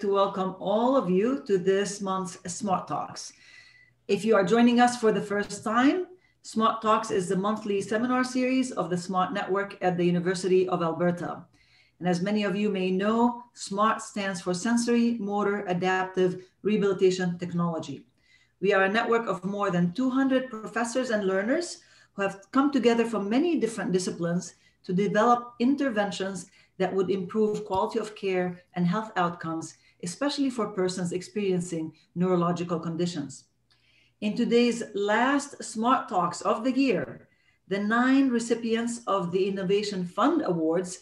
to welcome all of you to this month's Smart Talks. If you are joining us for the first time, Smart Talks is the monthly seminar series of the SMART Network at the University of Alberta. And as many of you may know, SMART stands for Sensory Motor Adaptive Rehabilitation Technology. We are a network of more than 200 professors and learners who have come together from many different disciplines to develop interventions that would improve quality of care and health outcomes, especially for persons experiencing neurological conditions. In today's last Smart Talks of the year, the nine recipients of the Innovation Fund Awards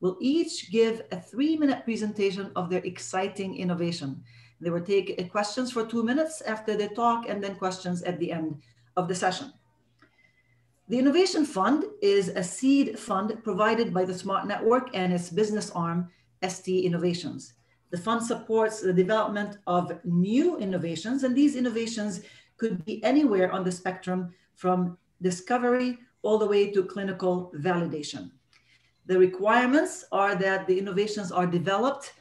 will each give a three minute presentation of their exciting innovation. They will take questions for two minutes after the talk and then questions at the end of the session. The Innovation Fund is a seed fund provided by the Smart Network and its business arm, ST Innovations. The fund supports the development of new innovations, and these innovations could be anywhere on the spectrum from discovery all the way to clinical validation. The requirements are that the innovations are developed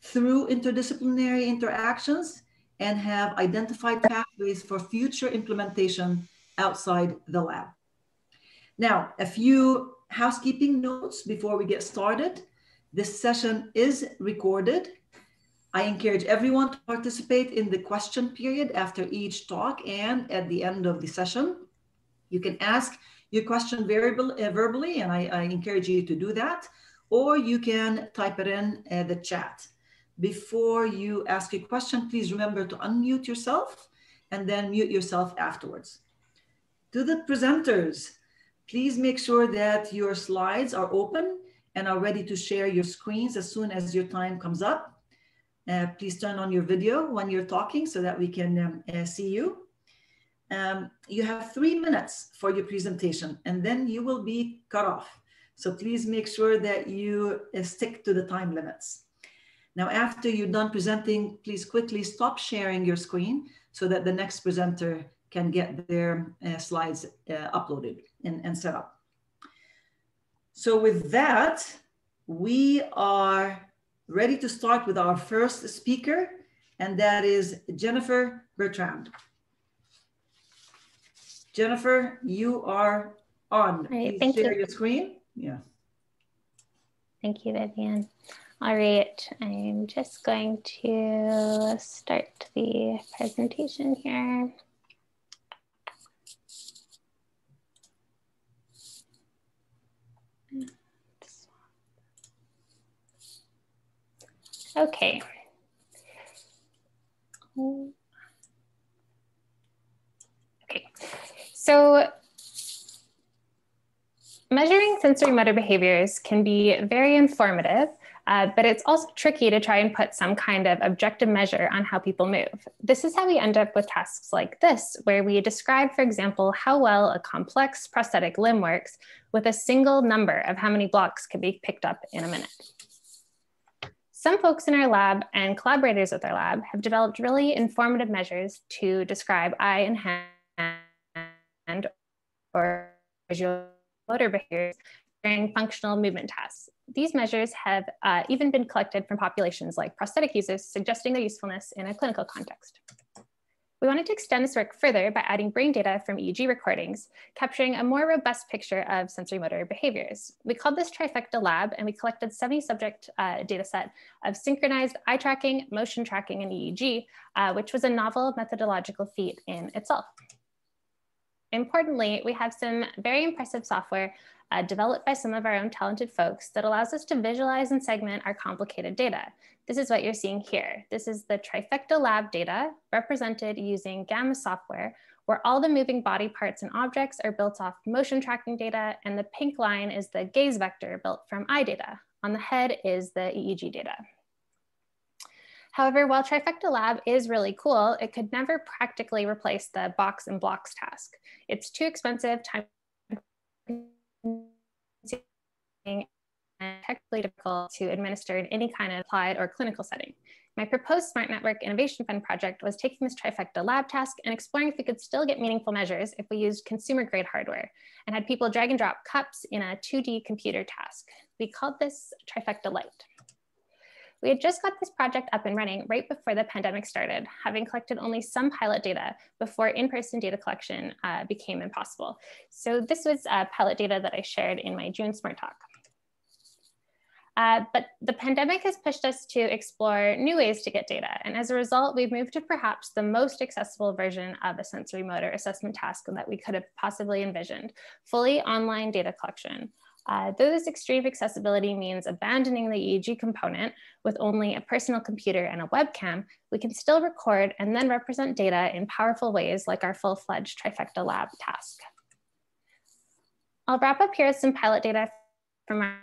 through interdisciplinary interactions and have identified pathways for future implementation outside the lab. Now, a few housekeeping notes before we get started. This session is recorded. I encourage everyone to participate in the question period after each talk and at the end of the session. You can ask your question uh, verbally, and I, I, encourage you to do that, or you can type it in uh, the chat. Before you ask a question, please remember to unmute yourself and then mute yourself afterwards. To the presenters, please make sure that your slides are open and are ready to share your screens as soon as your time comes up. Uh, please turn on your video when you're talking so that we can um, uh, see you. Um, you have three minutes for your presentation and then you will be cut off. So please make sure that you uh, stick to the time limits. Now, after you're done presenting, please quickly stop sharing your screen so that the next presenter can get their uh, slides uh, uploaded and, and set up. So with that, we are ready to start with our first speaker, and that is Jennifer Bertrand. Jennifer, you are on. Right, thank share you. your screen. Yeah. Thank you, Vivian. All right, I'm just going to start the presentation here. Okay. Okay, so measuring sensory motor behaviors can be very informative, uh, but it's also tricky to try and put some kind of objective measure on how people move. This is how we end up with tasks like this, where we describe, for example, how well a complex prosthetic limb works with a single number of how many blocks can be picked up in a minute. Some folks in our lab and collaborators with our lab have developed really informative measures to describe eye and hand or visual motor behaviors during functional movement tests. These measures have uh, even been collected from populations like prosthetic users, suggesting their usefulness in a clinical context. We wanted to extend this work further by adding brain data from EEG recordings, capturing a more robust picture of sensory motor behaviors. We called this Trifecta Lab, and we collected 70 subject uh, data set of synchronized eye tracking, motion tracking, and EEG, uh, which was a novel methodological feat in itself. Importantly, we have some very impressive software uh, developed by some of our own talented folks that allows us to visualize and segment our complicated data. This is what you're seeing here. This is the Trifecta Lab data represented using GaMA software, where all the moving body parts and objects are built off motion tracking data, and the pink line is the gaze vector built from eye data. On the head is the EEG data. However, while Trifecta Lab is really cool, it could never practically replace the box and blocks task. It's too expensive, time technically difficult to administer in any kind of applied or clinical setting. My proposed Smart Network Innovation Fund project was taking this trifecta lab task and exploring if we could still get meaningful measures if we used consumer grade hardware and had people drag and drop cups in a 2D computer task. We called this Trifecta Lite. We had just got this project up and running right before the pandemic started, having collected only some pilot data before in-person data collection uh, became impossible. So this was uh, pilot data that I shared in my June Smart Talk. Uh, but the pandemic has pushed us to explore new ways to get data. And as a result, we've moved to perhaps the most accessible version of a sensory motor assessment task that we could have possibly envisioned, fully online data collection. Uh, though this extreme accessibility means abandoning the EEG component with only a personal computer and a webcam, we can still record and then represent data in powerful ways like our full-fledged Trifecta Lab task. I'll wrap up here with some pilot data from our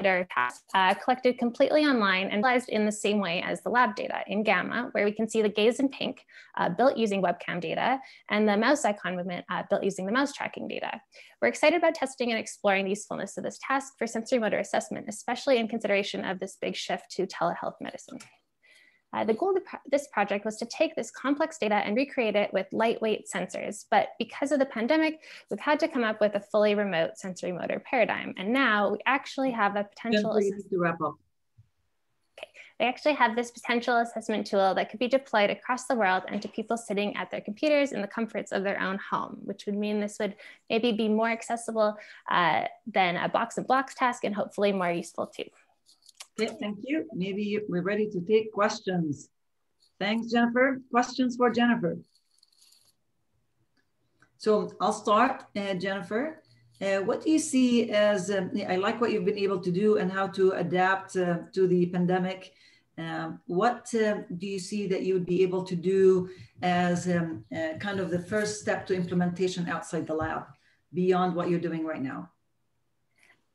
data uh, collected completely online and analyzed in the same way as the lab data in GaMA, where we can see the gaze in pink uh, built using webcam data and the mouse icon movement uh, built using the mouse tracking data. We're excited about testing and exploring the usefulness of this task for sensory motor assessment, especially in consideration of this big shift to telehealth medicine. Uh, the goal of the pro this project was to take this complex data and recreate it with lightweight sensors. But because of the pandemic, we've had to come up with a fully remote sensory motor paradigm. And now we actually have a potential. to wrap up. Okay. They actually have this potential assessment tool that could be deployed across the world and to people sitting at their computers in the comforts of their own home, which would mean this would maybe be more accessible uh, than a box and blocks task and hopefully more useful too. Okay, thank you. Maybe we're ready to take questions. Thanks, Jennifer. Questions for Jennifer? So I'll start, uh, Jennifer. Uh, what do you see as, um, I like what you've been able to do and how to adapt uh, to the pandemic. Um, what uh, do you see that you would be able to do as um, uh, kind of the first step to implementation outside the lab beyond what you're doing right now?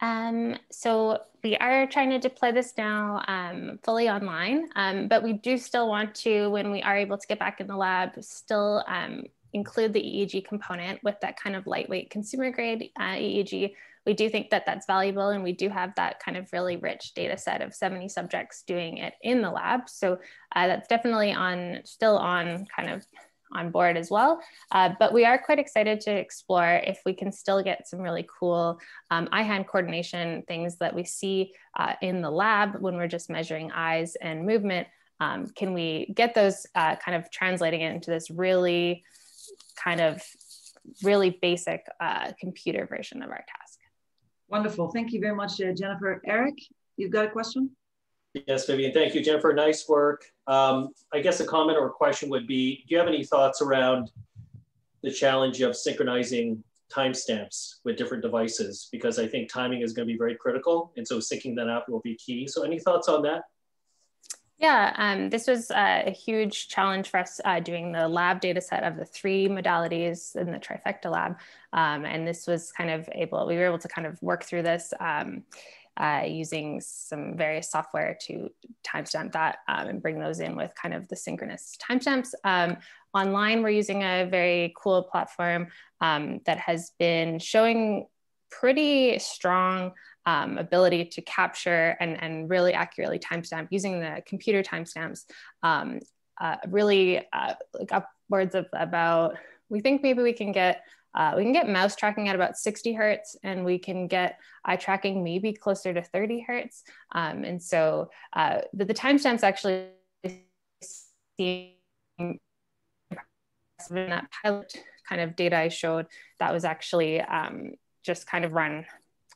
Um, so we are trying to deploy this now um, fully online, um, but we do still want to, when we are able to get back in the lab, still um, include the EEG component with that kind of lightweight consumer grade uh, EEG. We do think that that's valuable and we do have that kind of really rich data set of 70 subjects doing it in the lab. So uh, that's definitely on, still on kind of on board as well. Uh, but we are quite excited to explore if we can still get some really cool um, eye-hand coordination things that we see uh, in the lab when we're just measuring eyes and movement. Um, can we get those uh, kind of translating it into this really kind of really basic uh, computer version of our task? Wonderful. Thank you very much, uh, Jennifer. Eric, you've got a question? Yes, Vivian, thank you. Jennifer, nice work. Um, I guess a comment or a question would be, do you have any thoughts around the challenge of synchronizing timestamps with different devices? Because I think timing is gonna be very critical. And so syncing that up will be key. So any thoughts on that? Yeah, um, this was uh, a huge challenge for us uh, doing the lab data set of the three modalities in the trifecta lab. Um, and this was kind of able, we were able to kind of work through this um, uh, using some various software to timestamp that um, and bring those in with kind of the synchronous timestamps. Um, online, we're using a very cool platform um, that has been showing pretty strong um, ability to capture and, and really accurately timestamp using the computer timestamps, um, uh, really uh, like upwards of about, we think maybe we can get uh, we can get mouse tracking at about 60 hertz, and we can get eye tracking maybe closer to 30 hertz. Um, and so uh, the, the timestamps actually seem in that pilot kind of data I showed that was actually um, just kind of run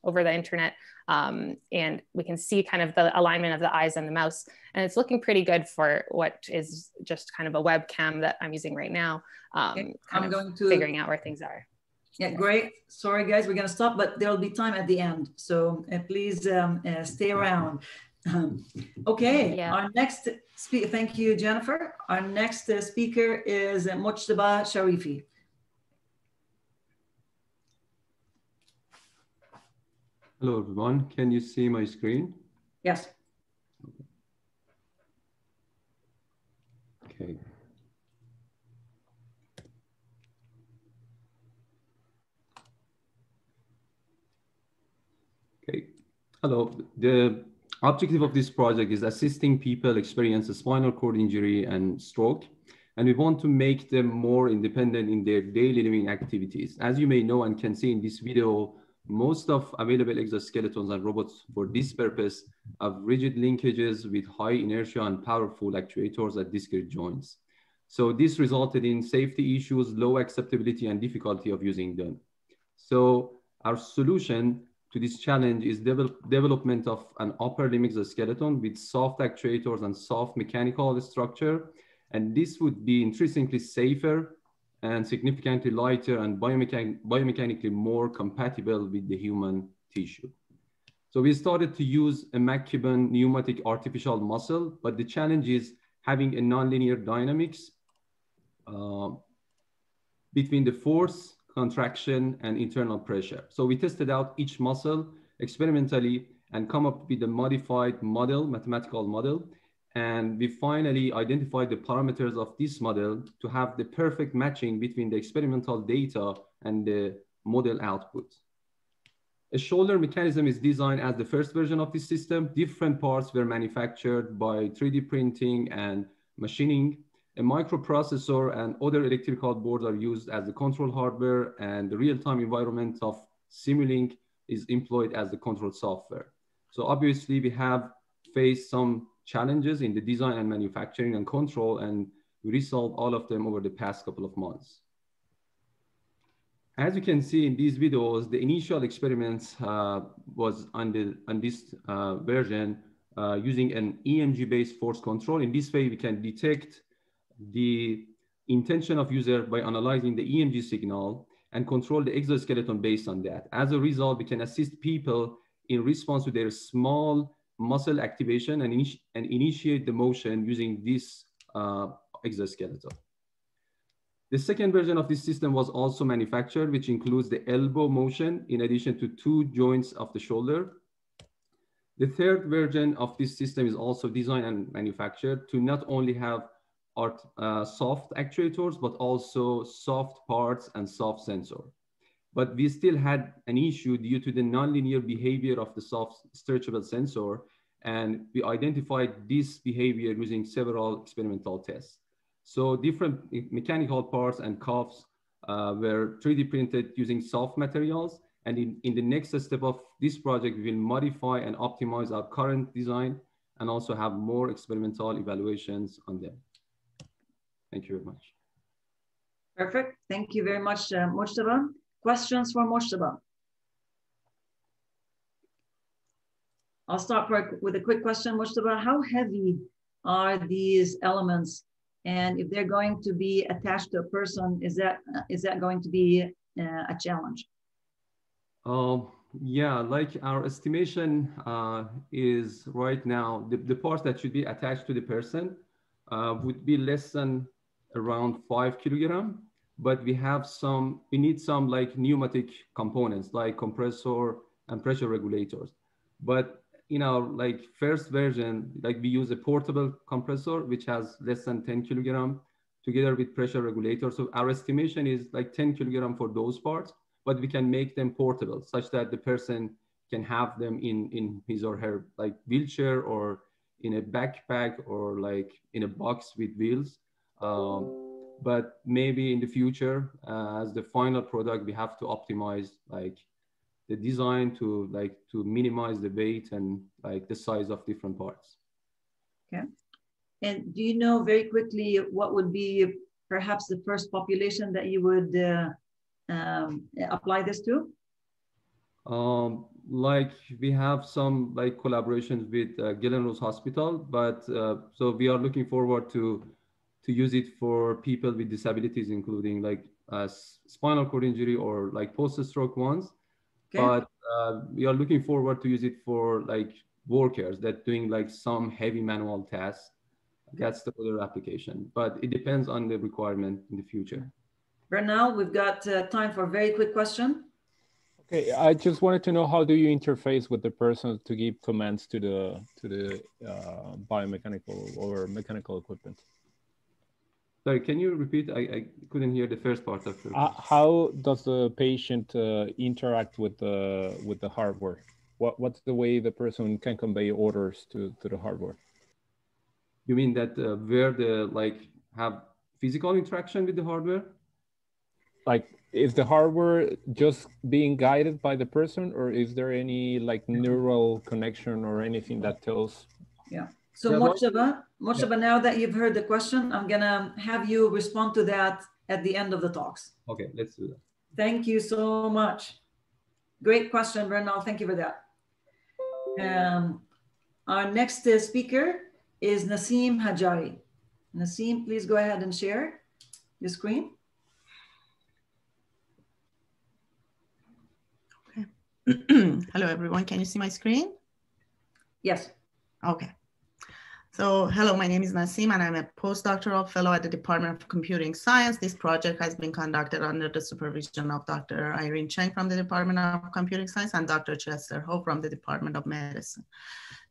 over the internet. Um, and we can see kind of the alignment of the eyes and the mouse. And it's looking pretty good for what is just kind of a webcam that I'm using right now. Um, okay. I'm going to figuring out where things are. Yeah, great. Sorry, guys, we're going to stop, but there'll be time at the end. So uh, please um, uh, stay around. Um, okay, yeah. our next speaker, thank you, Jennifer. Our next uh, speaker is uh, Mojtaba Sharifi. Hello, everyone. Can you see my screen? Yes. Okay. Okay. Hello. The objective of this project is assisting people experience a spinal cord injury and stroke. And we want to make them more independent in their daily living activities. As you may know and can see in this video, most of available exoskeletons and robots for this purpose have rigid linkages with high inertia and powerful actuators at discrete joints. So this resulted in safety issues, low acceptability, and difficulty of using them. So our solution to this challenge is develop, development of an upper limb exoskeleton with soft actuators and soft mechanical structure. And this would be intrinsically safer and significantly lighter and biomechan biomechanically more compatible with the human tissue. So we started to use a McKibben pneumatic artificial muscle, but the challenge is having a nonlinear dynamics uh, between the force, contraction, and internal pressure. So we tested out each muscle experimentally and come up with a modified model, mathematical model, and we finally identified the parameters of this model to have the perfect matching between the experimental data and the model output. A shoulder mechanism is designed as the first version of this system. Different parts were manufactured by 3D printing and machining. A microprocessor and other electrical boards are used as the control hardware and the real-time environment of Simulink is employed as the control software. So obviously we have faced some challenges in the design and manufacturing and control, and we resolved all of them over the past couple of months. As you can see in these videos, the initial experiments uh, was on, the, on this uh, version uh, using an EMG-based force control. In this way, we can detect the intention of user by analyzing the EMG signal and control the exoskeleton based on that. As a result, we can assist people in response to their small muscle activation and, initi and initiate the motion using this uh, exoskeleton. The second version of this system was also manufactured, which includes the elbow motion in addition to two joints of the shoulder. The third version of this system is also designed and manufactured to not only have art, uh, soft actuators, but also soft parts and soft sensor but we still had an issue due to the nonlinear behavior of the soft stretchable sensor. And we identified this behavior using several experimental tests. So different mechanical parts and cuffs uh, were 3D printed using soft materials. And in, in the next step of this project, we will modify and optimize our current design and also have more experimental evaluations on them. Thank you very much. Perfect. Thank you very much, uh. Questions for Mojtaba? I'll start with a quick question, Mojtaba. How heavy are these elements? And if they're going to be attached to a person, is that is that going to be uh, a challenge? Um, yeah, like our estimation uh, is right now, the, the parts that should be attached to the person uh, would be less than around five kilogram but we have some, we need some like pneumatic components like compressor and pressure regulators. But in our like first version, like we use a portable compressor, which has less than 10 kilogram together with pressure regulator. So our estimation is like 10 kilogram for those parts, but we can make them portable such that the person can have them in, in his or her like wheelchair or in a backpack or like in a box with wheels. Um, but maybe in the future uh, as the final product we have to optimize like the design to like to minimize the weight and like the size of different parts. Okay. And do you know very quickly what would be perhaps the first population that you would uh, um, apply this to? Um, like we have some like collaborations with uh, Glenrose Hospital, but uh, so we are looking forward to to use it for people with disabilities, including like uh, spinal cord injury or like post-stroke ones. Okay. But uh, we are looking forward to use it for like workers that doing like some heavy manual tasks. That's the other application, but it depends on the requirement in the future. Bernal, we've got uh, time for a very quick question. Okay, I just wanted to know how do you interface with the person to give commands to the to the uh, biomechanical or mechanical equipment? Sorry, can you repeat? I, I couldn't hear the first part of it. Uh, how does the patient uh, interact with the with the hardware? What what's the way the person can convey orders to to the hardware? You mean that uh, where the like have physical interaction with the hardware? Like is the hardware just being guided by the person or is there any like neural connection or anything that tells yeah so yeah, Mojtaba, Mojtaba, yeah. now that you've heard the question i'm gonna have you respond to that at the end of the talks okay let's do that thank you so much great question Bernal. thank you for that um, our next uh, speaker is Nasim Hajari. Nasim, please go ahead and share your screen. Okay. Hello, everyone. Can you see my screen? Yes. Okay. So hello, my name is Nasim and I'm a postdoctoral fellow at the Department of Computing Science. This project has been conducted under the supervision of Dr. Irene Cheng from the Department of Computing Science and Dr. Chester Ho from the Department of Medicine.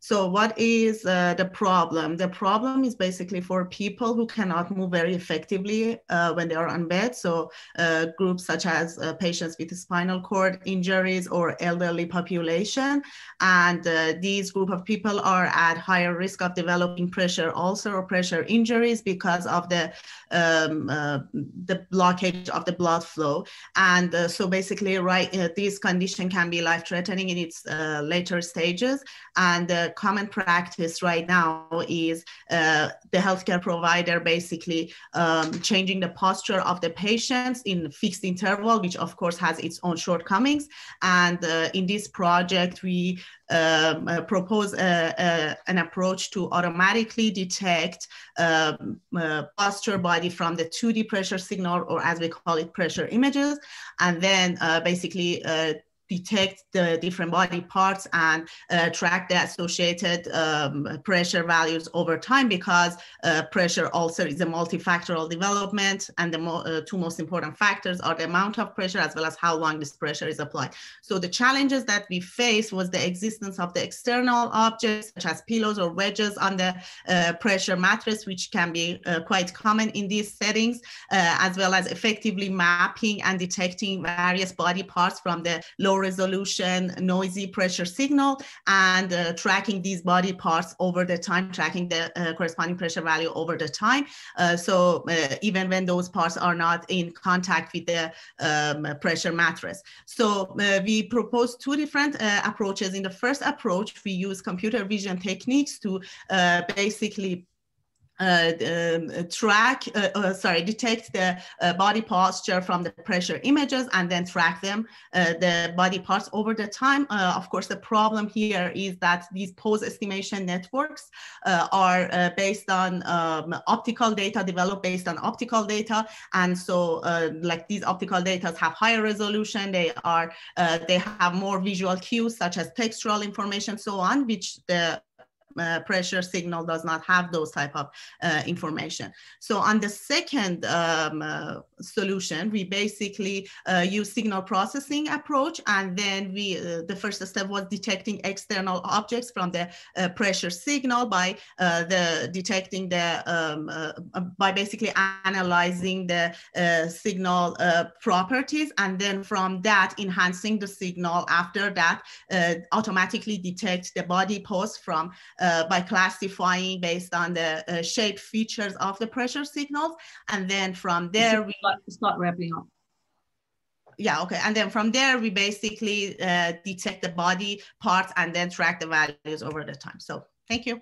So what is uh, the problem? The problem is basically for people who cannot move very effectively uh, when they are on bed. So uh, groups such as uh, patients with spinal cord injuries or elderly population. And uh, these group of people are at higher risk of developing pressure ulcer or pressure injuries because of the, um, uh, the blockage of the blood flow. And so basically, right, this condition can be life-threatening in its later stages. And common practice right now is uh, the healthcare provider basically um, changing the posture of the patients in fixed interval, which of course has its own shortcomings. And uh, in this project, we um, uh, propose a, a, an approach to automatically detect um, uh, posture body from the 2D pressure signal, or as we call it, pressure images, and then uh, basically uh, detect the different body parts and uh, track the associated um, pressure values over time because uh, pressure ulcer is a multifactorial development and the mo uh, two most important factors are the amount of pressure as well as how long this pressure is applied. So the challenges that we faced was the existence of the external objects such as pillows or wedges on the uh, pressure mattress, which can be uh, quite common in these settings, uh, as well as effectively mapping and detecting various body parts from the low resolution noisy pressure signal and uh, tracking these body parts over the time, tracking the uh, corresponding pressure value over the time. Uh, so uh, even when those parts are not in contact with the um, pressure mattress. So uh, we propose two different approaches. In the first approach, we use computer vision techniques to basically um, track, uh, uh, sorry, detect the uh, body posture from the pressure images and then track them, uh, the body parts over the time. Uh, of course, the problem here is that these pose estimation networks are based on um, optical data developed based on optical data. And so like these optical data have higher resolution, they are, they have more visual cues such as textual information, so on, which the uh, pressure signal does not have those type of uh, information. So on the second um, uh, solution, we basically uh, use signal processing approach. And then we, uh, the first step was detecting external objects from the uh, pressure signal by the detecting the, um, by basically analyzing the signal properties. And then from that, enhancing the signal after that, automatically detect the body pose from uh, by classifying based on the uh, shape features of the pressure signals. And then from there, we start wrapping up. Yeah, okay. And then from there, we basically uh, detect the body parts and then track the values over the time. So thank you.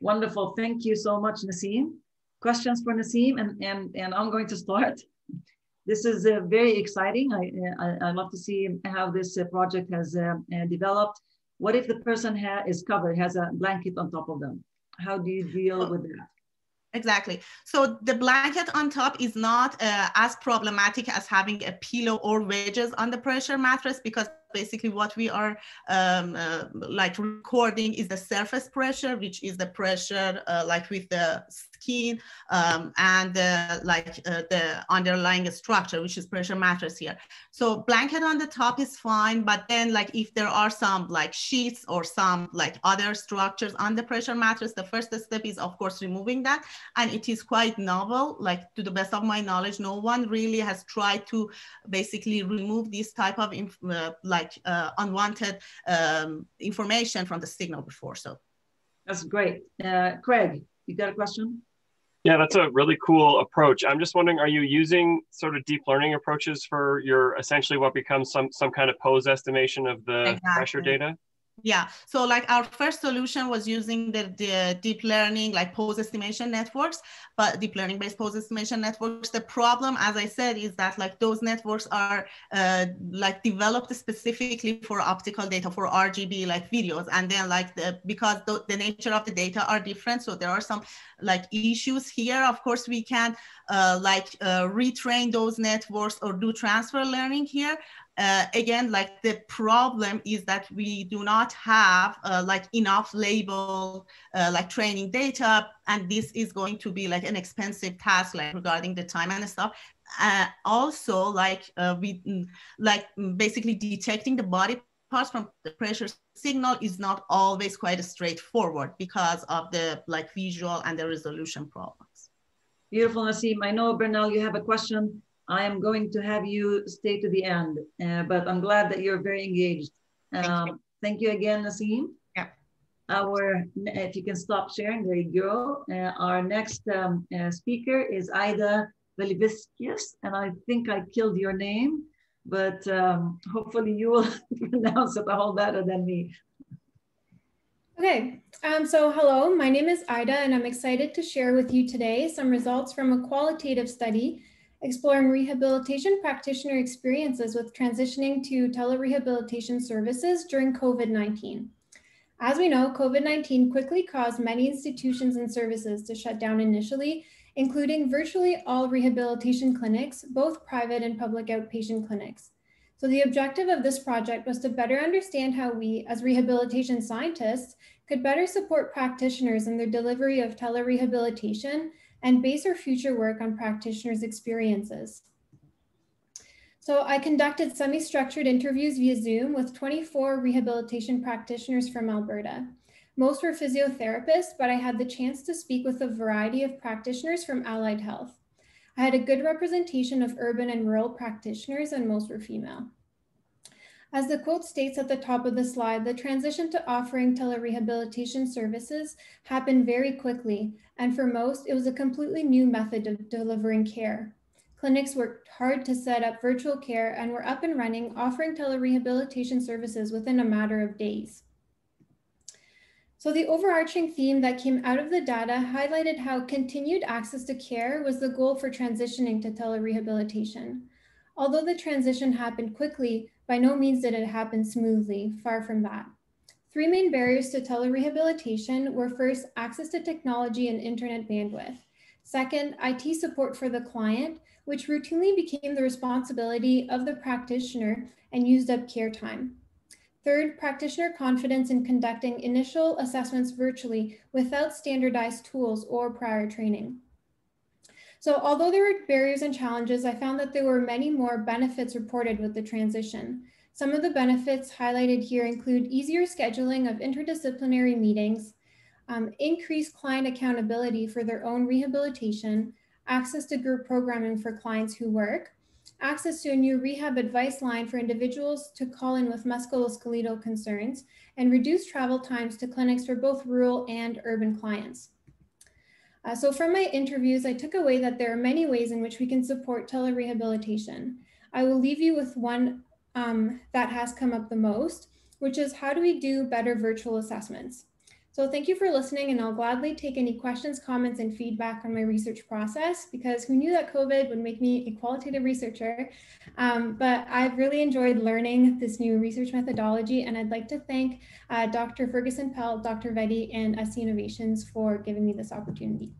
Wonderful. Thank you so much, Nasim. Questions for Nasim? And, and, and I'm going to start. This is uh, very exciting. I, I, I love to see how this uh, project has uh, uh, developed. What if the person is covered, has a blanket on top of them? How do you deal with that? Exactly. So the blanket on top is not uh, as problematic as having a pillow or wedges on the pressure mattress because basically what we are um, uh, like recording is the surface pressure, which is the pressure uh, like with the skin um, and like uh, the underlying structure, which is pressure mattress here. So blanket on the top is fine, but then like if there are some like sheets or some like other structures on the pressure mattress, the first step is of course removing that. And it is quite novel, like to the best of my knowledge, no one really has tried to basically remove this type of uh, like uh, unwanted um, information from the signal before. So that's great. Uh, Craig, you got a question? Yeah, that's a really cool approach. I'm just wondering, are you using sort of deep learning approaches for your essentially what becomes some some kind of pose estimation of the exactly. pressure data? Yeah, so like our first solution was using the, the deep learning, like pose estimation networks, but deep learning based pose estimation networks. The problem, as I said, is that like those networks are uh, like developed specifically for optical data for RGB like videos. And then like the, because the, the nature of the data are different. So there are some like issues here. Of course, we can uh, like uh, retrain those networks or do transfer learning here uh, again, like the problem is that we do not have uh, like enough label, uh, like training data, and this is going to be like an expensive task, like regarding the time and stuff. Uh, also, like uh, we, mm, like mm, basically detecting the body parts from the pressure signal is not always quite straightforward because of the like visual and the resolution problems. Beautiful, Nasim. I know, Bernal, you have a question. I am going to have you stay to the end, uh, but I'm glad that you're very engaged. Um, thank, you. thank, you. again, Nasim. Yeah. Our, if you can stop sharing, there you go. Uh, our next um, uh, speaker is Ida Veliviskius, and I think I killed your name, but um, hopefully you will pronounce it a whole better than me. Okay, um, so hello, my name is Ida, and I'm excited to share with you today some results from a qualitative study exploring rehabilitation practitioner experiences with transitioning to telerehabilitation services during COVID-19. As we know, COVID-19 quickly caused many institutions and services to shut down initially, including virtually all rehabilitation clinics, both private and public outpatient clinics. So the objective of this project was to better understand how we, as rehabilitation scientists, could better support practitioners in their delivery of telerehabilitation and base our future work on practitioners' experiences. So I conducted semi-structured interviews via Zoom with 24 rehabilitation practitioners from Alberta. Most were physiotherapists, but I had the chance to speak with a variety of practitioners from allied health. I had a good representation of urban and rural practitioners and most were female. As the quote states at the top of the slide, the transition to offering telerehabilitation services happened very quickly, and for most, it was a completely new method of delivering care. Clinics worked hard to set up virtual care and were up and running, offering telerehabilitation services within a matter of days. So the overarching theme that came out of the data highlighted how continued access to care was the goal for transitioning to telerehabilitation. Although the transition happened quickly, by no means did it happen smoothly, far from that. Three main barriers to telerehabilitation were first, access to technology and internet bandwidth. Second, IT support for the client, which routinely became the responsibility of the practitioner and used up care time. Third, practitioner confidence in conducting initial assessments virtually without standardized tools or prior training. So although there were barriers and challenges, I found that there were many more benefits reported with the transition. Some of the benefits highlighted here include easier scheduling of interdisciplinary meetings, um, increased client accountability for their own rehabilitation, access to group programming for clients who work, access to a new rehab advice line for individuals to call in with musculoskeletal concerns, and reduced travel times to clinics for both rural and urban clients. Uh, so from my interviews, I took away that there are many ways in which we can support telerehabilitation. I will leave you with one um, that has come up the most, which is how do we do better virtual assessments? So thank you for listening and I'll gladly take any questions, comments, and feedback on my research process because who knew that COVID would make me a qualitative researcher? Um, but I've really enjoyed learning this new research methodology and I'd like to thank uh, Dr. Ferguson Pell, Dr. Vetty, and ST Innovations for giving me this opportunity.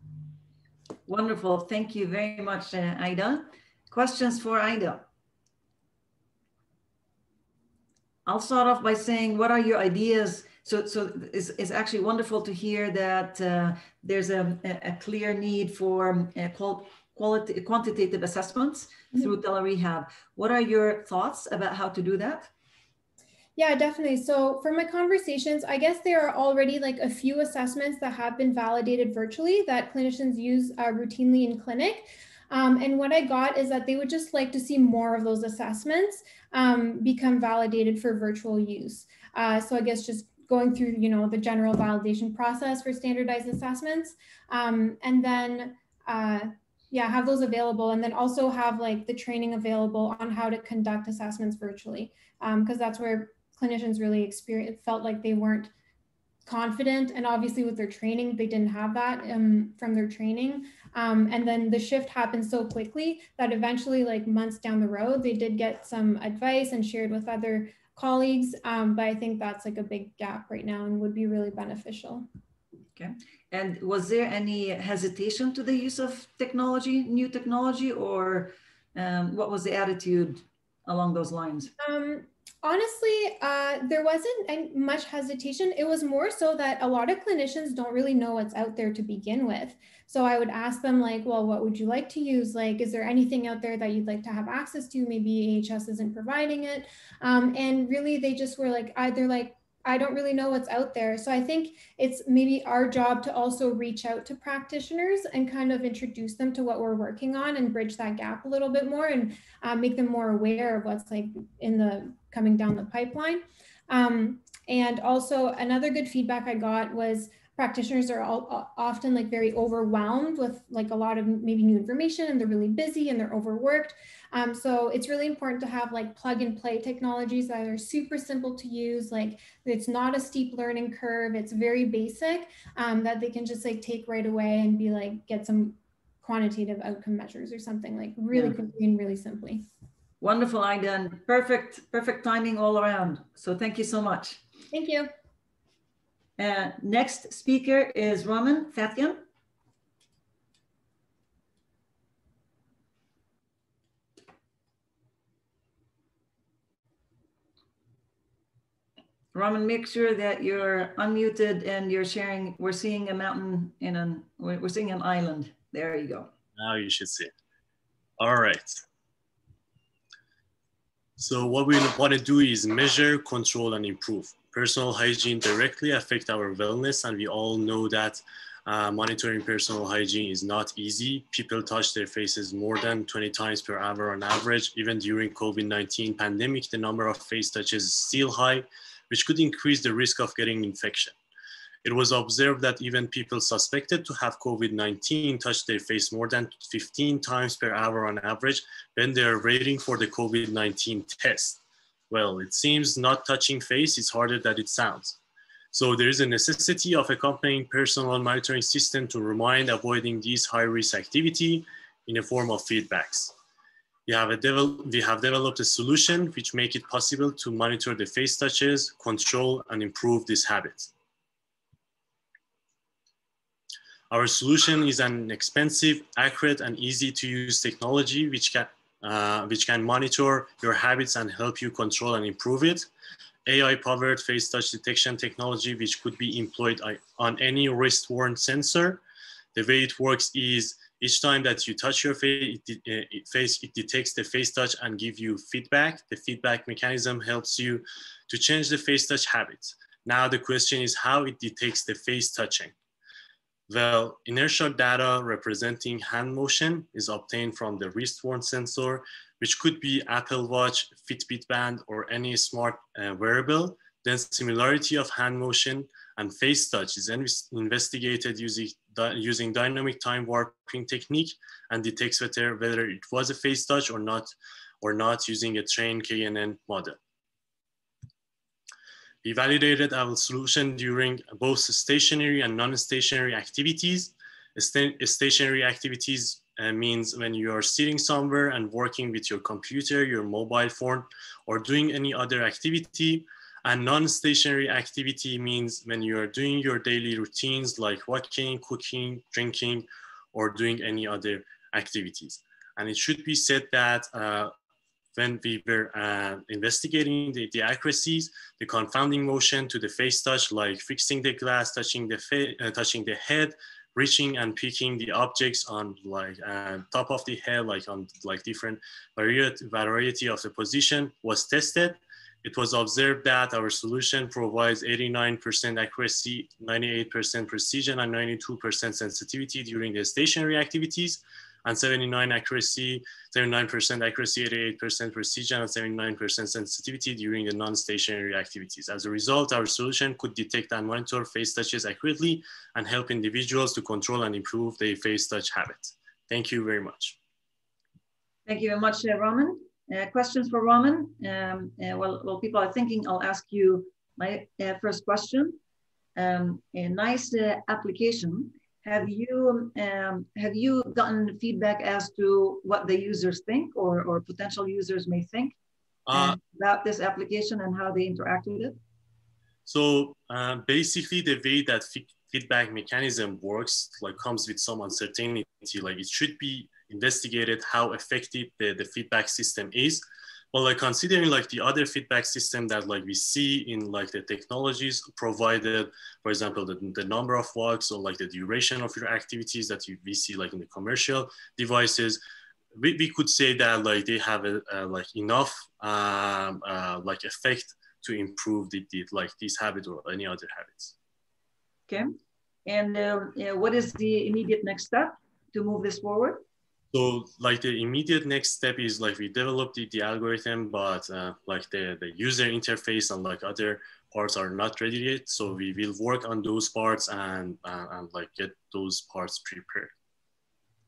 Wonderful. Thank you very much, uh, Ida. Questions for Ida? I'll start off by saying, what are your ideas so so it's, it's actually wonderful to hear that uh, there's a, a clear need for um, quality quantitative assessments mm -hmm. through telerehab. What are your thoughts about how to do that? Yeah, definitely. So for my conversations, I guess there are already like a few assessments that have been validated virtually that clinicians use uh, routinely in clinic. Um, and what I got is that they would just like to see more of those assessments um, become validated for virtual use. Uh, so I guess just going through, you know, the general validation process for standardized assessments. Um, and then uh, yeah, have those available and then also have like the training available on how to conduct assessments virtually. Because um, that's where clinicians really experienced, felt like they weren't confident and obviously with their training they didn't have that um, from their training um, and then the shift happened so quickly that eventually like months down the road they did get some advice and shared with other colleagues um, but i think that's like a big gap right now and would be really beneficial okay and was there any hesitation to the use of technology new technology or um, what was the attitude along those lines um, honestly, uh, there wasn't much hesitation. It was more so that a lot of clinicians don't really know what's out there to begin with. So I would ask them like, well, what would you like to use? Like, is there anything out there that you'd like to have access to? Maybe AHS isn't providing it. Um, and really, they just were like, either like, I don't really know what's out there. So I think it's maybe our job to also reach out to practitioners and kind of introduce them to what we're working on and bridge that gap a little bit more and uh, make them more aware of what's like in the coming down the pipeline. Um, and also another good feedback I got was practitioners are all, often like very overwhelmed with like a lot of maybe new information and they're really busy and they're overworked. Um, so it's really important to have like plug and play technologies that are super simple to use. Like it's not a steep learning curve. It's very basic um, that they can just like take right away and be like, get some quantitative outcome measures or something like really yeah. quickly and really simply. Wonderful, Aida, perfect, perfect timing all around. So thank you so much. Thank you. Uh, next speaker is Ramin Fathian. Ramin, make sure that you're unmuted and you're sharing. We're seeing a mountain in an, we're seeing an island. There you go. Now you should see it. All right. So what we want to do is measure, control, and improve. Personal hygiene directly affect our wellness, and we all know that uh, monitoring personal hygiene is not easy. People touch their faces more than 20 times per hour on average. Even during COVID-19 pandemic, the number of face touches is still high, which could increase the risk of getting infection. It was observed that even people suspected to have COVID-19 touch their face more than 15 times per hour on average when they're waiting for the COVID-19 test. Well, it seems not touching face is harder than it sounds. So there is a necessity of accompanying personal monitoring system to remind avoiding these high risk activity in a form of feedbacks. We have, we have developed a solution which make it possible to monitor the face touches, control and improve this habit. Our solution is an expensive, accurate, and easy to use technology which can, uh, which can monitor your habits and help you control and improve it. AI-powered face touch detection technology which could be employed on any wrist-worn sensor. The way it works is each time that you touch your it, face, it detects the face touch and give you feedback. The feedback mechanism helps you to change the face touch habits. Now the question is how it detects the face touching. Well, inertial data representing hand motion is obtained from the wrist-worn sensor, which could be Apple Watch, Fitbit band, or any smart uh, wearable. Then similarity of hand motion and face touch is investigated using, using dynamic time warping technique and detects whether, whether it was a face touch or not, or not using a trained KNN model. We validated our solution during both stationary and non-stationary activities. stationary activities uh, means when you are sitting somewhere and working with your computer, your mobile phone, or doing any other activity. And non-stationary activity means when you are doing your daily routines like walking, cooking, drinking, or doing any other activities. And it should be said that uh, when we were uh, investigating the, the, accuracies, the confounding motion to the face touch, like fixing the glass, touching the, uh, touching the head, reaching and picking the objects on like uh, top of the head, like on like different variety, variety of the position was tested. It was observed that our solution provides 89% accuracy, 98% precision, and 92% sensitivity during the stationary activities and 79 accuracy, 79% accuracy, 88% precision, and 79% sensitivity during the non-stationary activities. As a result, our solution could detect and monitor face touches accurately and help individuals to control and improve their face touch habits. Thank you very much. Thank you very much, uh, Ramin. Uh, questions for Ramin? Um, uh, well, while people are thinking, I'll ask you my uh, first question. Um, a nice uh, application have you um, have you gotten feedback as to what the users think or, or potential users may think uh, about this application and how they interact with it? So uh, basically, the way that feedback mechanism works, like comes with some uncertainty. Like it should be investigated how effective the, the feedback system is well, like considering like the other feedback system that like we see in like the technologies provided, for example, the, the number of walks or like the duration of your activities that you, we see like in the commercial devices, we, we could say that like they have a, a like enough um, uh, like effect to improve the, the like this habit or any other habits. Okay, and uh, what is the immediate next step to move this forward? So like the immediate next step is like we developed the, the algorithm, but uh, like the, the user interface and like other parts are not ready yet. So we will work on those parts and, uh, and like get those parts prepared.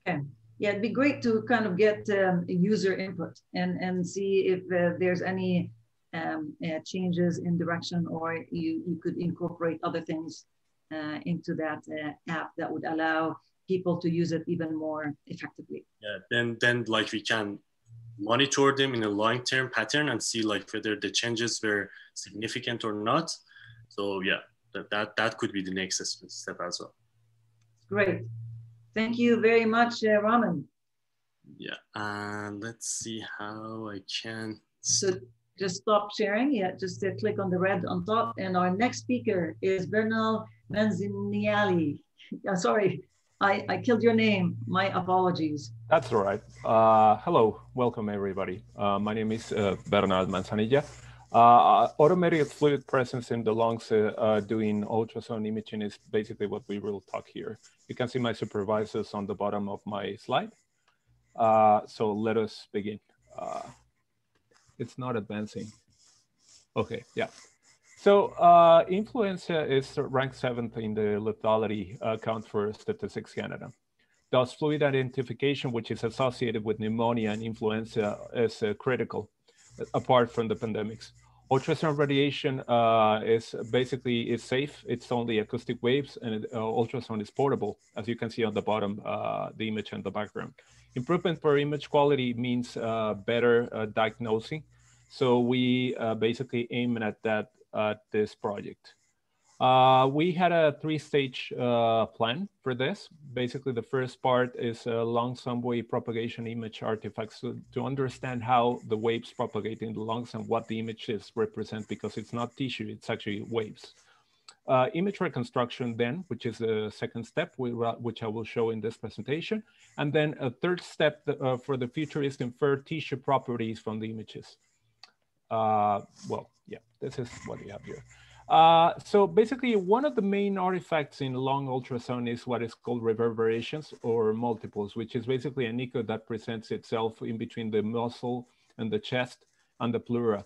Okay. Yeah, it'd be great to kind of get um, user input and, and see if uh, there's any um, uh, changes in direction or you, you could incorporate other things uh, into that app that would allow people to use it even more effectively. Yeah, then then like we can monitor them in a long-term pattern and see like whether the changes were significant or not. So yeah, that that, that could be the next step as well. Great. Thank you very much, uh, Ramin. Yeah, and let's see how I can. So just stop sharing. Yeah, just uh, click on the red on top. And our next speaker is Bernal Manziniali. Uh, sorry, I, I killed your name. My apologies. That's all right. Uh, hello, welcome everybody. Uh, my name is uh, Bernal Manzanilla. Uh, automated fluid presence in the lungs uh, uh, doing ultrasound imaging is basically what we will talk here. You can see my supervisors on the bottom of my slide. Uh, so let us begin. it's not advancing. Okay, yeah. So uh, influenza is ranked seventh in the lethality uh, count for Statistics Canada. Thus, fluid identification, which is associated with pneumonia and influenza, is uh, critical, apart from the pandemics. Ultrasound radiation uh, is basically is safe. It's only acoustic waves, and uh, ultrasound is portable, as you can see on the bottom, uh, the image and the background. Improvement per image quality means better diagnosing. So we basically aim at that at this project. Uh, we had a three-stage uh, plan for this. Basically, the first part is a long-some wave propagation image artifacts to, to, understand how the waves propagate in the lungs and what the images represent, because it's not tissue, it's actually waves. Uh, image reconstruction then, which is the second step, which I will show in this presentation. And then a third step uh, for the future is to infer tissue properties from the images. Uh, well, yeah, this is what we have here. Uh, so basically, one of the main artifacts in lung ultrasound is what is called reverberations or multiples, which is basically an echo that presents itself in between the muscle and the chest and the pleura.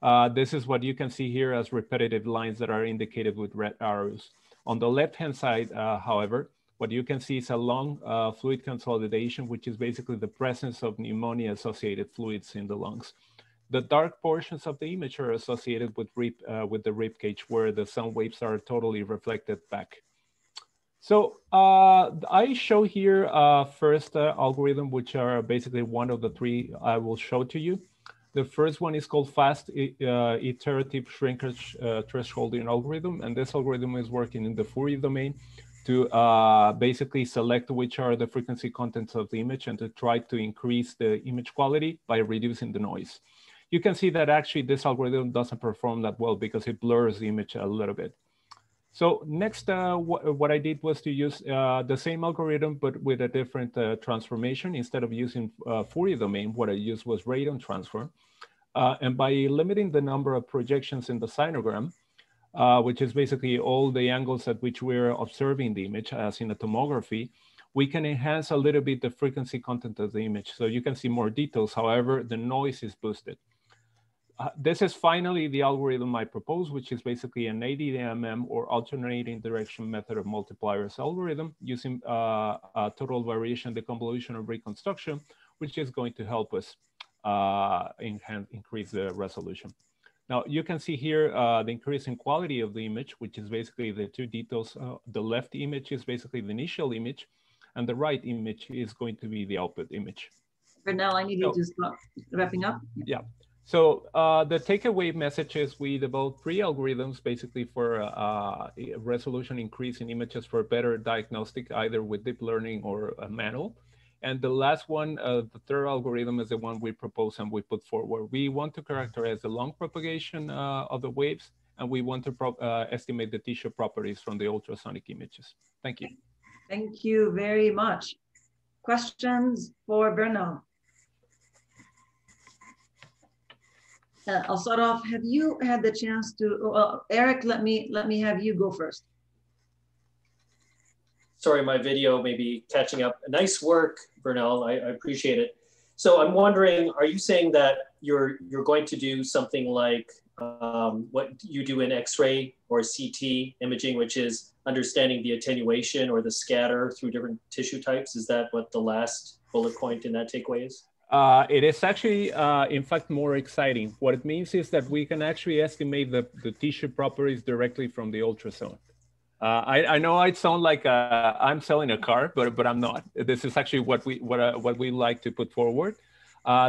Uh, this is what you can see here as repetitive lines that are indicated with red arrows. On the left-hand side, uh, however, what you can see is a lung uh, fluid consolidation, which is basically the presence of pneumonia-associated fluids in the lungs. The dark portions of the image are associated with, rib, uh, with the rib cage where the sound waves are totally reflected back. So uh, I show here uh, first uh, algorithm, which are basically one of the three I will show to you. The first one is called fast uh, iterative shrinkage uh, thresholding algorithm. And this algorithm is working in the Fourier domain to uh, basically select which are the frequency contents of the image and to try to increase the image quality by reducing the noise you can see that actually this algorithm doesn't perform that well because it blurs the image a little bit. So next, uh, wh what I did was to use uh, the same algorithm, but with a different uh, transformation. Instead of using uh, Fourier domain, what I used was radon transform. Uh, and by limiting the number of projections in the sinogram, uh, which is basically all the angles at which we're observing the image as in a tomography, we can enhance a little bit the frequency content of the image. So you can see more details. However, the noise is boosted. Uh, this is finally the algorithm I propose, which is basically an ADMM or alternating direction method of multipliers algorithm using uh, total variation deconvolution of reconstruction, which is going to help us uh, enhance, increase the resolution. Now you can see here uh, the increase in quality of the image, which is basically the two details. Uh, the left image is basically the initial image, and the right image is going to be the output image. Bernal, I need so, to start wrapping up. Yeah. So uh, the takeaway message is we developed three algorithms basically for uh, resolution increase in images for better diagnostic, either with deep learning or manual. And the last one, uh, the third algorithm is the one we propose and we put forward. We want to characterize the long propagation uh, of the waves, and we want to uh, estimate the tissue properties from the ultrasonic images. Thank you. Thank you very much. Questions for Bernal? Uh, I'll start off. Have you had the chance to, Eric, let me, let me have you go first. Sorry, my video may be catching up. Nice work, Bernal. I, I appreciate it. So I'm wondering, are you saying that you're you're going to do something like um, what you do in X-ray or CT imaging, which is understanding the attenuation or the scatter through different tissue types? Is that what the last bullet point in that takeaway is? Uh, it is actually, uh, in fact, more exciting. What it means is that we can actually estimate the, the tissue properties directly from the ultrasound. Uh, I, I, know I sound like uh, I'm selling a car, but but I'm not. This is actually what we what uh, what we like to put forward.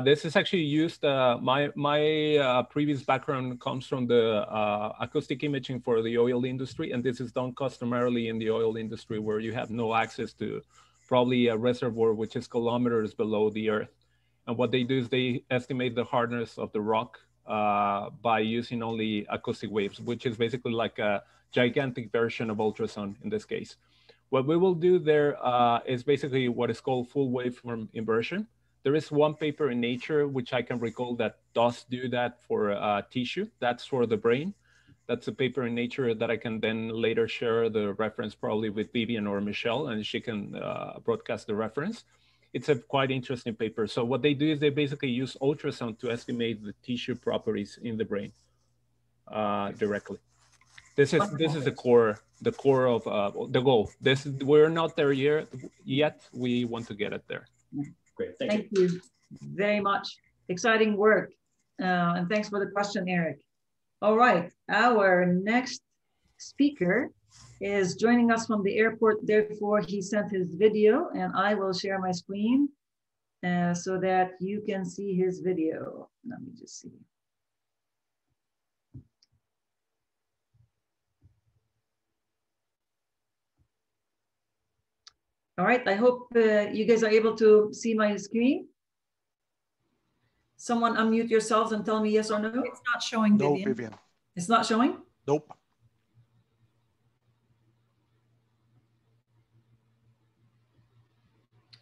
This is actually used. My my previous background comes from the acoustic imaging for the oil industry, and this is done customarily in the oil industry where you have no access to probably a reservoir which is kilometers below the earth. And what they do is they estimate the hardness of the rock uh, by using only acoustic waves, which is basically like a gigantic version of ultrasound in this case. What we will do there uh, is basically what is called full waveform inversion. There is one paper in Nature, which I can recall that does do that for uh, tissue. That's for the brain. That's a paper in Nature that I can then later share the reference probably with Vivian or Michelle, and she can uh, broadcast the reference it's a quite interesting paper. So what they do is they basically use ultrasound to estimate the tissue properties in the brain uh, directly. This is this is the core the core of uh, the goal. This we're not there yet. Yet we want to get it there. Great, thank, thank you. you. very much. Exciting work, uh, and thanks for the question, Eric. All right, our next speaker is joining us from the airport. Therefore, he sent his video and I will share my screen uh, so that you can see his video. Let me just see. All right, I hope uh, you guys are able to see my screen. Someone unmute yourselves and tell me yes or no. It's not showing, Vivian. No, Vivian. It's not showing? Nope.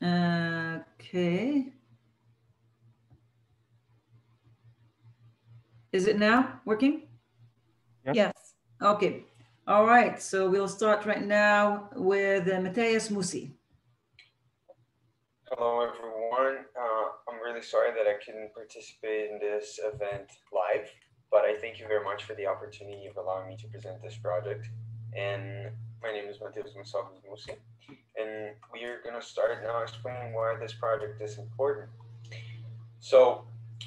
Okay. Is it now working? Yep. Yes. Okay. All right. So we'll start right now with uh, Matheus Mussi. Hello, everyone. Uh, I'm really sorry that I couldn't participate in this event live, but I thank you very much for the opportunity of allowing me to present this project. And my name is Matheus Gonçalves Mussi, and we are going to start now explaining why this project is important. So,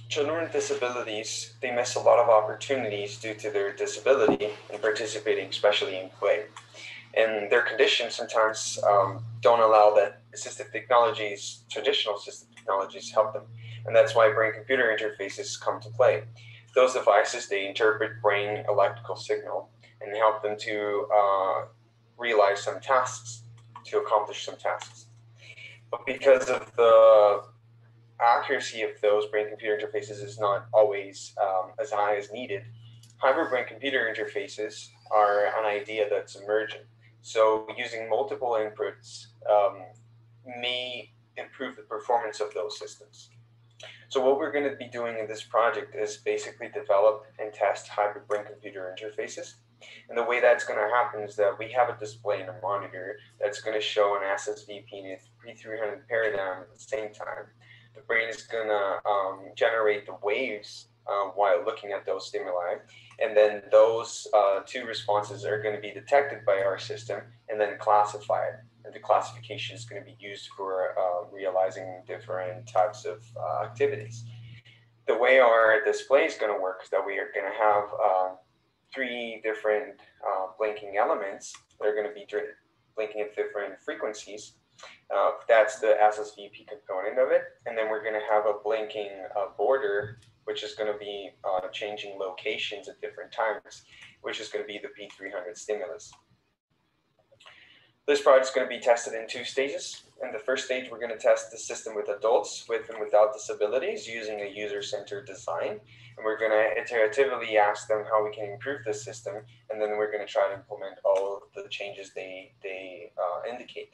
children with disabilities, they miss a lot of opportunities due to their disability in participating, especially in play. And their conditions sometimes um, don't allow that assistive technologies, traditional assistive technologies, help them. And that's why brain-computer interfaces come to play. Those devices, they interpret brain electrical signal and help them to uh, realize some tasks, to accomplish some tasks. But because of the accuracy of those brain-computer interfaces is not always um, as high as needed, hybrid brain-computer interfaces are an idea that's emerging. So using multiple inputs um, may improve the performance of those systems. So what we're going to be doing in this project is basically develop and test hybrid brain-computer interfaces And the way that's going to happen is that we have a display and a monitor that's going to show an SSVEP and P300 paradigm at the same time. The brain is going to um, generate the waves uh, while looking at those stimuli. And then those uh, two responses are going to be detected by our system and then classified. And the classification is going to be used for uh, realizing different types of uh, activities. The way our display is going to work is that we are going to have uh, three different uh, blinking elements that are going to be blinking at different frequencies. Uh, that's the SSVEP component of it. And then we're going to have a blinking uh, border, which is going to be uh, changing locations at different times, which is going to be the P300 stimulus. This project is going to be tested in two stages. In the first stage, we're going to test the system with adults with and without disabilities using a user-centered design. We're going to iteratively ask them how we can improve the system. And then we're going to try to implement all of the changes they, they uh, indicate.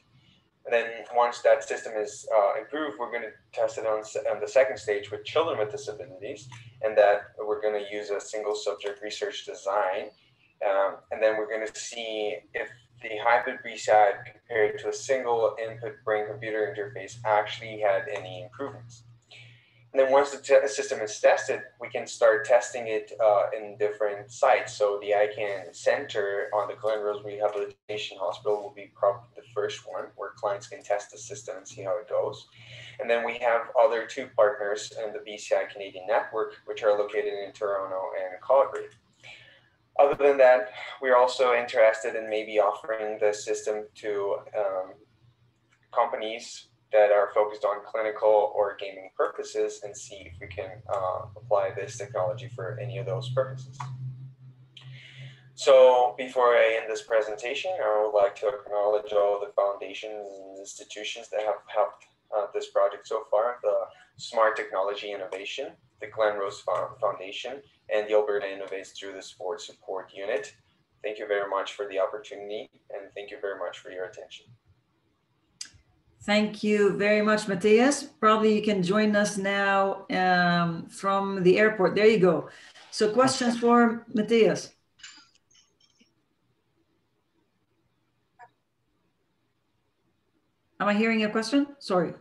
And then once that system is uh, improved, we're going to test it on, on the second stage with children with disabilities. And that we're going to use a single subject research design. Um, and then we're going to see if the hybrid BSAD compared to a single input brain computer interface actually had any improvements. And then once the system is tested, we can start testing it uh, in different sites. So the I CAN Center on the Glenrose Rehabilitation Hospital will be probably the first one where clients can test the system and see how it goes. And then we have other two partners in the BCI Canadian network, which are located in Toronto and Calgary. Other than that, we're also interested in maybe offering the system to um, companies that are focused on clinical or gaming purposes and see if we can uh, apply this technology for any of those purposes. So before I end this presentation, I would like to acknowledge all the foundations and institutions that have helped uh, this project so far, the Smart Technology Innovation, the Glenrose Foundation, and the Alberta Innovates through the SPOR Support Unit. Thank you very much for the opportunity and thank you very much for your attention. Thank you very much, Matheus. Probably you can join us now um, from the airport. There you go. So questions for Matheus? Am I hearing a question? Sorry.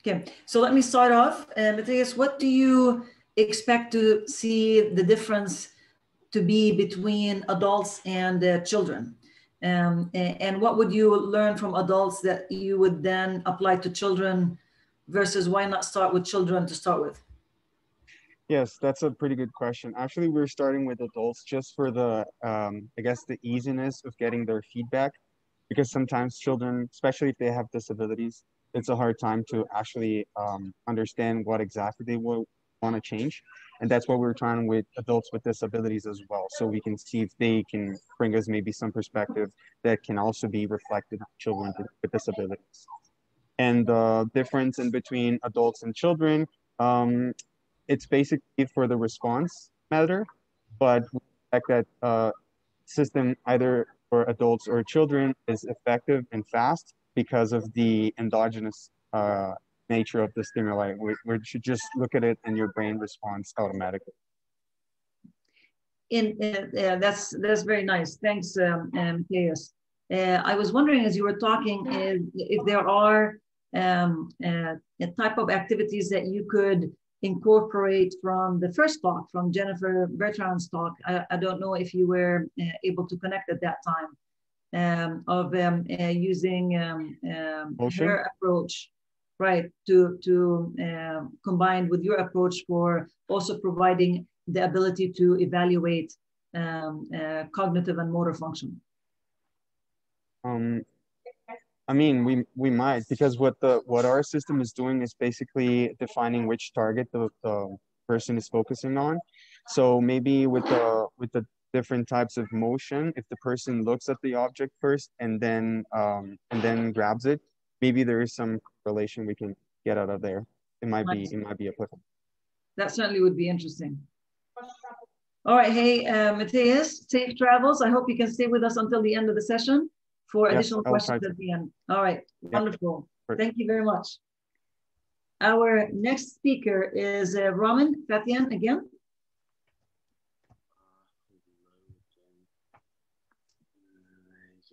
Okay, so let me start off. Uh, Matheus, what do you expect to see the difference to be between adults and uh, children? Um, and what would you learn from adults that you would then apply to children versus why not start with children to start with? Yes, that's a pretty good question. Actually, we're starting with adults just for the, um, I guess, the easiness of getting their feedback, because sometimes children, especially if they have disabilities, it's a hard time to actually um, understand what exactly they will want to change. And that's what we're trying with adults with disabilities as well. So we can see if they can bring us maybe some perspective that can also be reflected on children with disabilities. And the difference in between adults and children, um, it's basically for the response matter, but we expect that uh, system either for adults or children is effective and fast because of the endogenous uh, nature of the stimuli. We, we should just look at it and your brain responds automatically. In, uh, that's that's very nice. Thanks, um, um, Uh, I was wondering as you were talking if, if there are um, uh, a type of activities that you could incorporate from the first talk, from Jennifer Bertrand's talk. I, I don't know if you were uh, able to connect at that time um, of um, uh, using um, um, her approach right, to, to um, combine with your approach for also providing the ability to evaluate um, uh, cognitive and motor function? Um, I mean, we we might because what the what our system is doing is basically defining which target the, the person is focusing on. So maybe with the with the different types of motion, if the person looks at the object first and then um, and then grabs it, maybe there is some relation we can get out of there. It might be it might be applicable. That certainly would be interesting. All right, hey uh, Matheus, safe travels. I hope you can stay with us until the end of the session for yes, additional questions at the end. All right, wonderful. Thank you very much. Our next speaker is uh, Ramin Fathian again.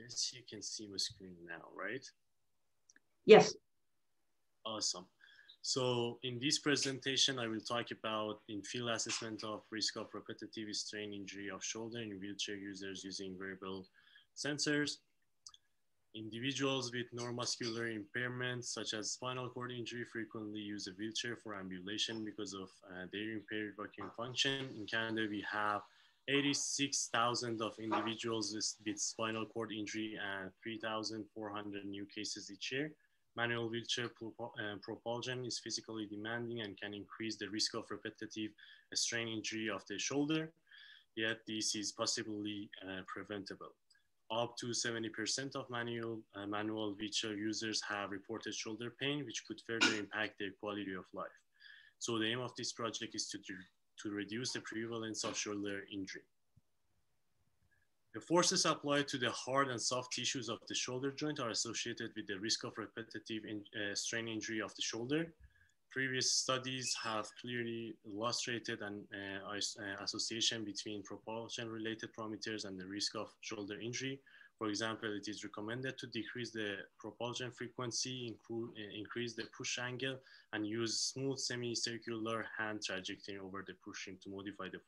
guess you can see my screen now, right? Yes. Awesome. So in this presentation, I will talk about in-field assessment of risk of repetitive strain injury of shoulder in wheelchair users using wearable sensors. Individuals with neuromuscular impairments such as spinal cord injury frequently use a wheelchair for ambulation because of uh, their impaired working function. In Canada, we have 86,000 of individuals with spinal cord injury and 3,400 new cases each year. Manual wheelchair uh, propulsion is physically demanding and can increase the risk of repetitive strain injury of the shoulder, yet this is possibly uh, preventable. Up to 70% of manual, uh, manual wheelchair users have reported shoulder pain, which could further impact their quality of life. So the aim of this project is to to reduce the prevalence of shoulder injury. The forces applied to the hard and soft tissues of the shoulder joint are associated with the risk of repetitive in, uh, strain injury of the shoulder. Previous studies have clearly illustrated an uh, uh association between propulsion-related parameters and the risk of shoulder injury. For example, it is recommended to decrease the propulsion frequency, uh, increase the push angle, and use smooth semicircular hand trajectory over the pushing to modify the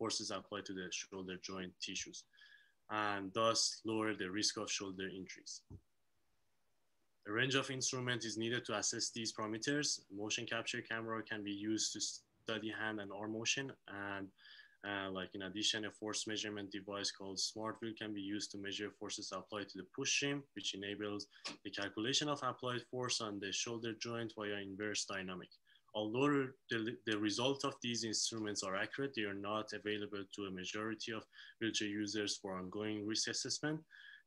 forces applied to the shoulder joint tissues, and thus lower the risk of shoulder injuries. A range of instruments is needed to assess these parameters. Motion capture camera can be used to study hand and arm motion, and uh, like in addition, a force measurement device called SmartWheel can be used to measure forces applied to the push rim, which enables the calculation of applied force on the shoulder joint via inverse dynamic. Although the, the result of these instruments are accurate, they are not available to a majority of wheelchair users for ongoing risk assessment.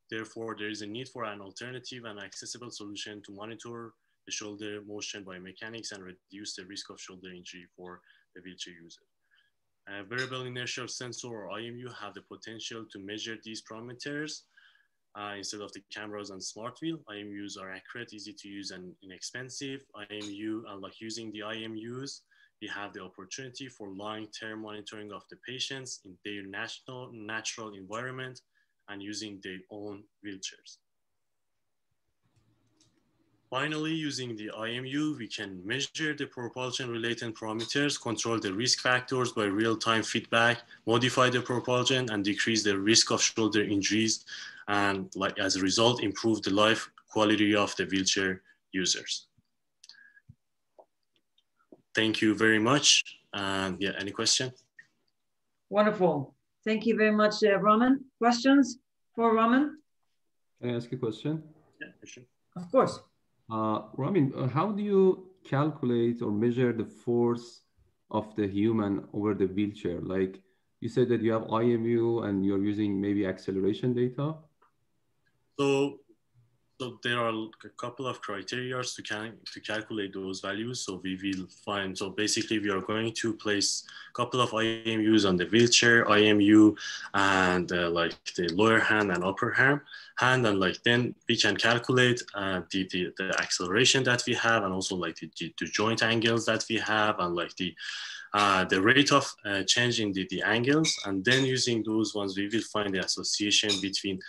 Therefore, there is a need for an alternative and accessible solution to monitor the shoulder motion biomechanics and reduce the risk of shoulder injury for the wheelchair user. A wearable inertial sensor or IMU have the potential to measure these parameters uh, instead of the cameras and smart wheel. IMUs are accurate, easy to use and inexpensive. IMU, uh, like using the IMUs, we have the opportunity for long-term monitoring of the patients in their national, natural environment and using their own wheelchairs. Finally, using the IMU, we can measure the propulsion-related parameters, control the risk factors by real-time feedback, modify the propulsion, and decrease the risk of shoulder injuries, and like as a result, improve the life quality of the wheelchair users. Thank you very much. And yeah, any question? Wonderful. Thank you very much, uh, Roman. Questions for Ramin? Can I ask a question? Yeah, sure. Of course. Uh, Ramin, uh, how do you calculate or measure the force of the human over the wheelchair? Like you said that you have IMU and you're using maybe acceleration data. So so there are a couple of criteria to, can, to calculate those values. So we will find, so basically we are going to place a couple of IMUs on the wheelchair, IMU and uh, like the lower hand and upper hand, hand and like then we can calculate uh, the, the, the, acceleration that we have and also like the, the, joint angles that we have and like the uh, the rate of uh, change in the, the angles and then using those ones we will find the association between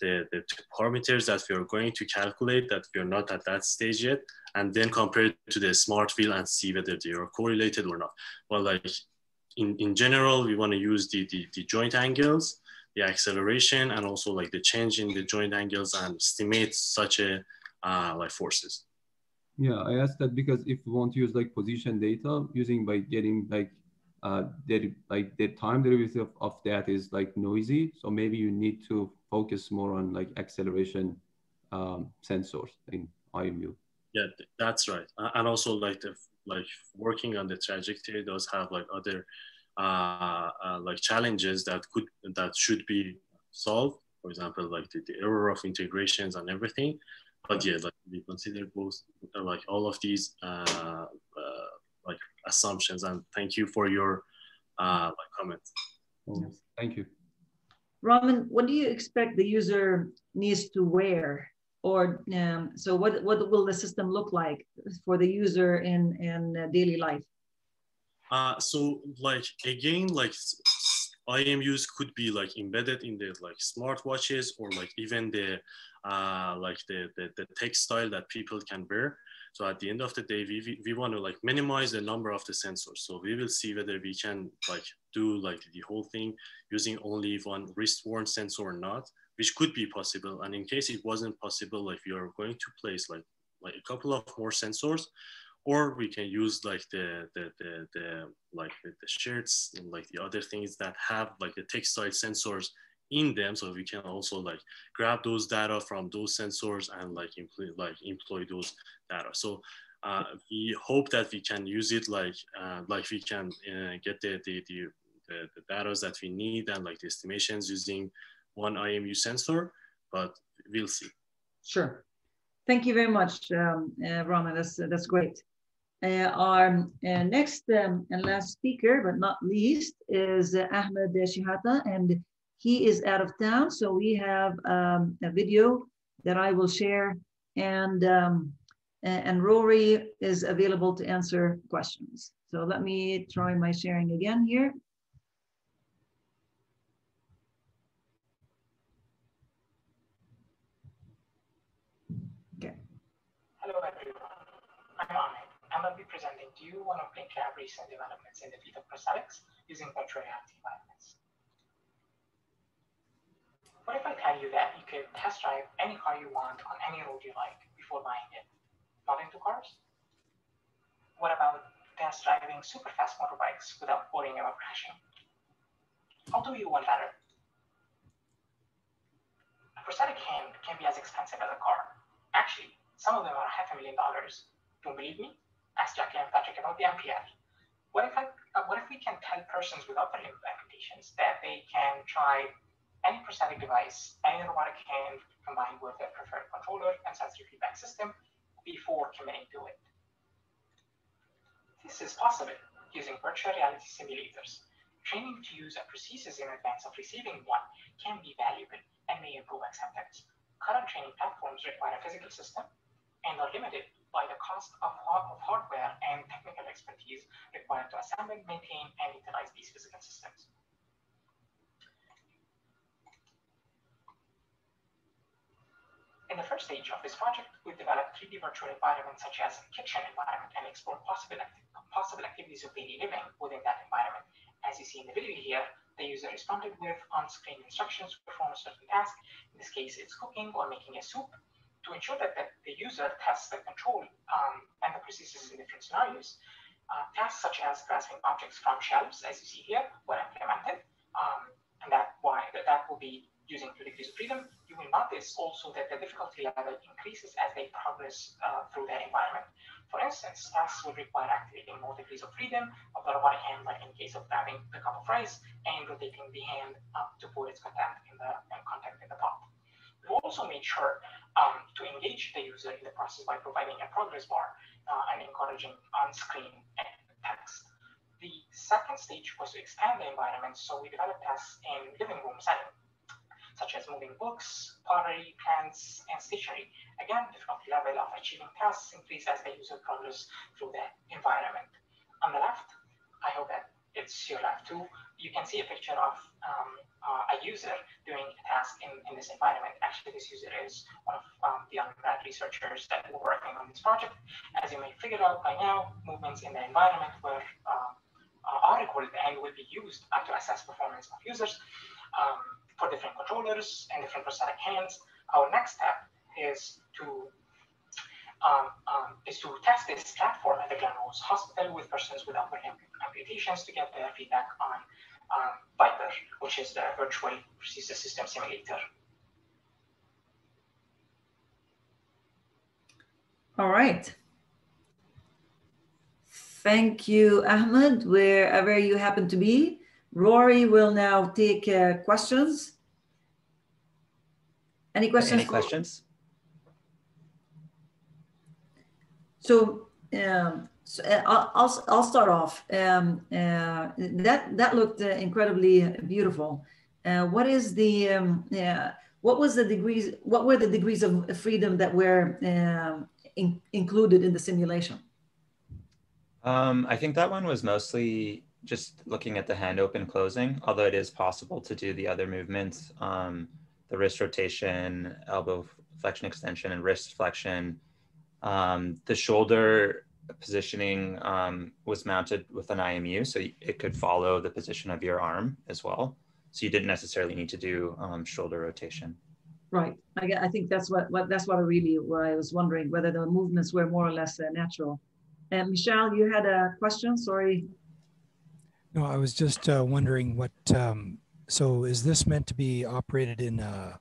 the, the parameters that we are going to calculate that we are not at that stage yet, and then compare it to the smart wheel and see whether they are correlated or not. Well, like in, in general, we want to use the, the, the joint angles, the acceleration, and also like the change in the joint angles and estimate such a uh, like forces. Yeah, I asked that because if we want to use like position data using by getting like uh, the, like the time derivative of that is like noisy. So maybe you need to focus more on like acceleration um, sensors in IMU. Yeah, that's right. And also like the like working on the trajectory does have like other uh, uh, like challenges that could that should be solved. For example, like the, the error of integrations and everything. But yeah, like we consider both like all of these uh, uh like assumptions. And thank you for your uh, like comments. Thank you. Roman, what do you expect the user needs to wear? Or um, so what, what will the system look like for the user in, in uh, daily life? Uh, so like again, like IMUs could be like embedded in the like smartwatches or like even the uh, like the, the, the textile that people can wear. So at the end of the day, we, we, we want to like minimize the number of the sensors. So we will see whether we can like do like the whole thing using only one wrist worn sensor or not, which could be possible. And in case it wasn't possible, like we are going to place like, like a couple of more sensors, or we can use like the, the, the, the like the, the shirts and like the other things that have like the textile sensors in them so we can also like grab those data from those sensors and like employ like employ those data so uh, we hope that we can use it like uh, like we can uh, get the, the, the, the, the data that we need and like the estimations using one IMU sensor, but we'll see. Sure. Thank you very much, um, uh, Rama. That's, that's great. Uh, our uh, next um, and last speaker, but not least, is Ahmed Shehata, and he is out of town. So we have um, a video that I will share, and um, and Rory is available to answer questions. So let me try my sharing again here. Okay. Hello everyone, I'm Ahmed. Going to be presenting to you one of BLINC Lab recent developments in the field of prosthetics using virtual reality. What if I tell you that you could test drive any car you want on any road you like before buying it? Not into cars? What about test driving super fast motorbikes without worrying about crashing? I'll do you one better. A prosthetic hand can be as expensive as a car. Actually, some of them are half a million dollars. Don't believe me? Ask Jackie and Patrick about the MPL. What if, I, uh, what if we can tell persons with upper limb amputations that they can try any prosthetic device, any robotic hand combined with a preferred controller and sensory feedback system before committing to it. This is possible using virtual reality simulators. Training to use a prosthesis in advance of receiving one can be valuable and may improve acceptance. Current training platforms require a physical system and are limited by the cost of, of hardware and technical expertise required to assemble, maintain, and utilize these physical systems. In the first stage of this project, we developed 3D virtual environments such as kitchen environment and explored possible, possible activities of daily living within that environment. As you see in the video here, the user responded with on-screen instructions to perform a certain task. In this case, it's cooking or making a soup. To ensure that the, user tests the control um, and the prosthesis in different scenarios, uh, tasks such as grasping objects from shelves, as you see here, were implemented. Um, and that why that, that will be using degrees of freedom, you will notice also that the difficulty level increases as they progress uh, through their environment. For instance, tasks will require activating more degrees of freedom of the robotic hand, like in case of grabbing the cup of rice and rotating the hand up to put its content in the content in the pot. We also made sure um, to engage the user in the process by providing a progress bar uh, and encouraging on-screen text. The second stage was to expand the environment, so we developed tasks in living room setting such as moving books, pottery, plants, and stationery. Again, difficulty level of achieving tasks increase as the user progresses through the environment. On the left, I hope that it's your left too, you can see a picture of um, uh, a user doing a task in, in this environment. Actually, this user is one of um, the undergrad researchers that were working on this project. As you may figure out by now, movements in the environment were um, uh, are recorded and will be used to assess performance of users. Um, for different controllers and different prosthetic hands. Our next step is to um, um, is to test this platform at the Glenrose Hospital with persons with upper limb amputations to get their feedback on um, Viper, which is the virtual prosthesis system simulator. All right. Thank you, Ahmed, wherever you happen to be. Rory will now take uh, questions. Any questions? Any questions? So, um, so uh, I'll, I'll start off. Um, uh, that that looked uh, incredibly beautiful. Uh, what is the um, what was the degrees? What were the degrees of freedom that were um, in, included in the simulation? Um, I think that one was mostly just looking at the hand open closing, although it is possible to do the other movements, um, the wrist rotation, elbow flexion extension, and wrist flexion. Um, the shoulder positioning um, was mounted with an IMU, so it could follow the position of your arm as well. So you didn't necessarily need to do um, shoulder rotation. Right. I, I think that's what, what that's what I really where I was wondering whether the movements were more or less uh, natural. And Michelle, you had a question. Sorry. No, I was just uh, wondering what. Um, so is this meant to be operated in a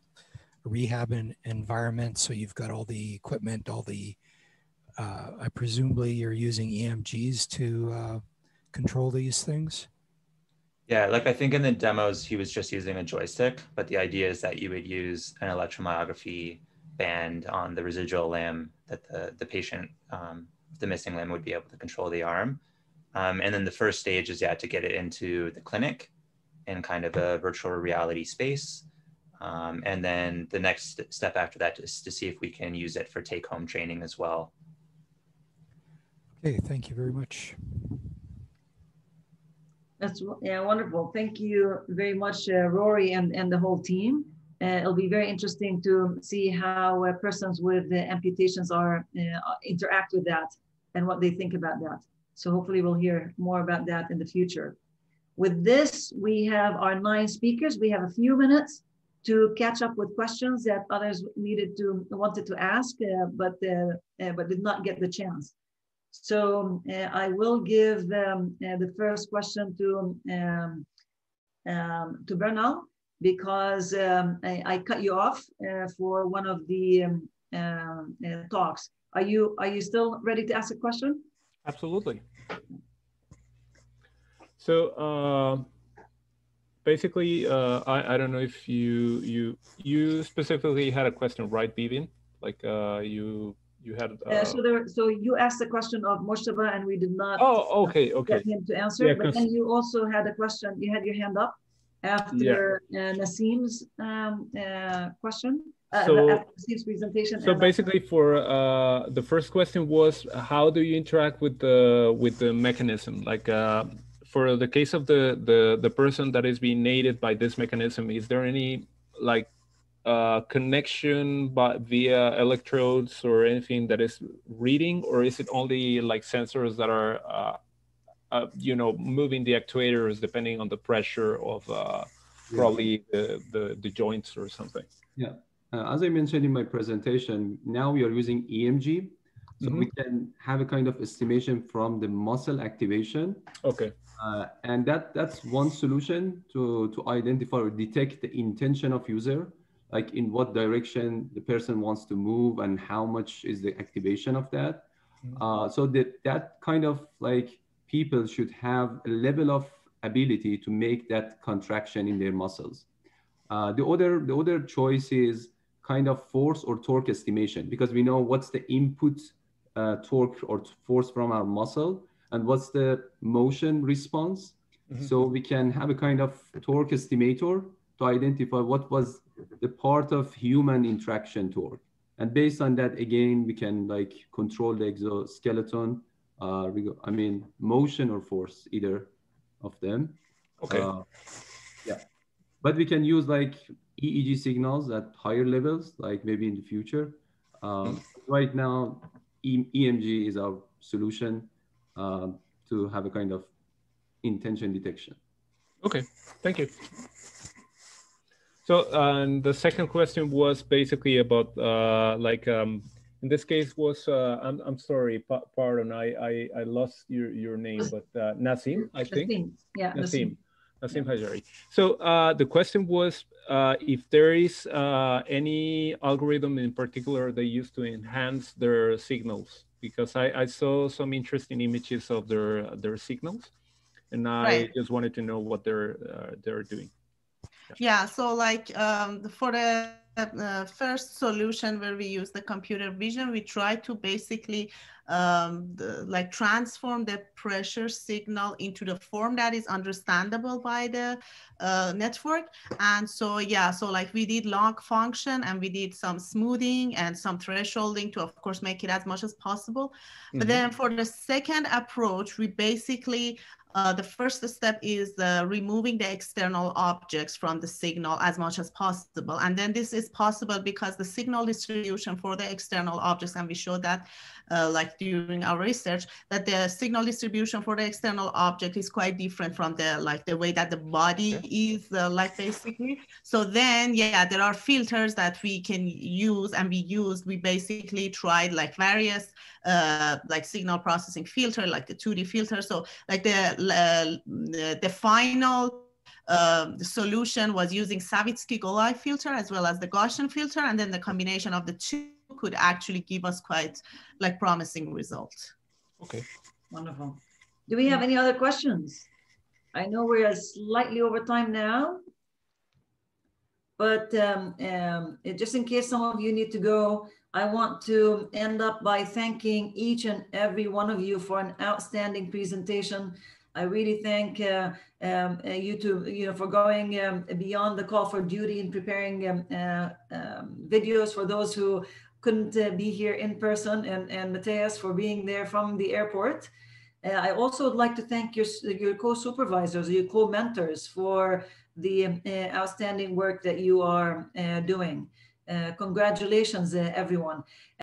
rehab environment? So you've got all the equipment, all the. Uh, I presumably you're using EMGs to uh, control these things. Yeah, like I think in the demos, he was just using a joystick, but the idea is that you would use an electromyography band on the residual limb that the, the patient, um, the missing limb would be able to control the arm. Um, and then the first stage is yeah, to get it into the clinic in kind of a virtual reality space. Um, and then the next step after that is to see if we can use it for take home training as well. Okay, thank you very much. That's yeah, wonderful. Thank you very much, uh, Rory and, and the whole team. Uh, it'll be very interesting to see how uh, persons with amputations are uh, interact with that and what they think about that. So hopefully we'll hear more about that in the future. With this, we have our nine speakers. We have a few minutes to catch up with questions that others needed to wanted to ask, uh, but uh, but did not get the chance. So uh, I will give um, uh, the first question to um, um, to Bernal because um, I, I, cut you off uh, for one of the um, uh, talks. Are you are you still ready to ask a question? Absolutely. So uh, basically, uh, I, I don't know if you you you specifically had a question, right, Vivian? Like you you had. Uh, uh, so there, so you asked the question of Mojtaba, and we did not. Oh, okay, okay. Get him to answer, yeah, but then you also had a question. You had your hand up after yeah. uh, Nasim's um, uh, question. Uh, so, Nasim's presentation. So basically, for uh, the first question was, how do you interact with the with the mechanism? Like for the case of the the the person that is being aided by this mechanism, is there any like uh, connection but via electrodes or anything that is reading, or is it only like sensors that are, uh, uh, you know, moving the actuators depending on the pressure of uh, probably the, the, the joints or something? Yeah, uh, as I mentioned in my presentation, now we are using EMG. So mm -hmm. we can have a kind of estimation from the muscle activation. Okay. Uh, and that that's one solution to to identify or detect the intention of user like in what direction the person wants to move and how much is the activation of that. Mm-hmm. Uh, so that that kind of like people should have a level of ability to make that contraction in their muscles. Uh, the other the other choice is kind of force or torque estimation because we know what's the input uh, torque or force from our muscle and what's the motion response. Mm-hmm. So we can have a kind of torque estimator to identify what was the part of human interaction torque. And based on that, again, we can like control the exoskeleton, uh, I mean, motion or force, either of them. Okay. Uh, yeah. But we can use like EEG signals at higher levels, like maybe in the future. Um, right now, e EMG is our solution um, to have a kind of intention detection. Okay, thank you. So and the second question was basically about uh, like um, in this case was uh, I'm I'm sorry, pardon, I I, I lost your your name, but uh, Nasim, I think. Nasim, yeah, Nasim. Nasim Hajari. So uh, the question was uh, if there is uh, any algorithm in particular they use to enhance their signals, because I, I saw some interesting images of their their signals, and I right. just wanted to know what they're uh, they're doing. Yeah, so like um, for the uh, first solution where we use the computer vision, we try to basically um, the, like transform the pressure signal into the form that is understandable by the uh, network. And so, yeah, so like we did log function and we did some smoothing and some thresholding to, of course, make it as much as possible. Mm -hmm. But mm-hmm. then for the second approach, we basically Uh, the first step is uh, removing the external objects from the signal as much as possible. And then this is possible because the signal distribution for the external objects, and we showed that uh, like during our research, that the signal distribution for the external object is quite different from the like the way that the body is uh, like basically. So then, yeah, there are filters that we can use and we used, we basically tried like various uh, like signal processing filter, like the 2D filter. So like the, uh, the, the final uh, the solution was using Savitzky-Golay filter as well as the Gaussian filter. And then the combination of the two could actually give us quite like promising results. Okay. Wonderful. Do we have any other questions? I know we're slightly over time now, but um, um, just in case some of you need to go, I want to end up by thanking each and every one of you for an outstanding presentation. I really thank uh, um, uh, you to you know for going um, beyond the call for duty and preparing um, uh, um, videos for those who couldn't uh, be here in person, and and Matheus for being there from the airport. Uh, I also would like to thank your your co-supervisors, your co-mentors for the uh, outstanding work that you are doing. Uh, congratulations, uh, everyone.